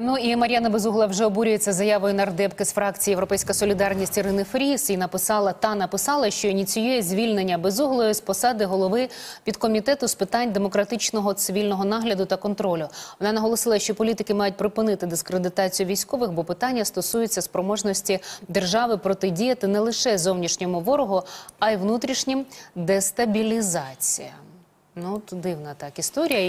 Ну і Мар'яна Безугла вже обурюється заявою нардепки з фракції Європейська Солідарність Ірини Фріс і написала та написала, що ініціює звільнення Безуглої з посади голови підкомітету з питань демократичного цивільного нагляду та контролю. Вона наголосила, що політики мають припинити дискредитацію військових, бо питання стосуються спроможності держави протидіяти не лише зовнішньому ворогу, а й внутрішнім дестабілізаціям. Ну, от дивна так історія.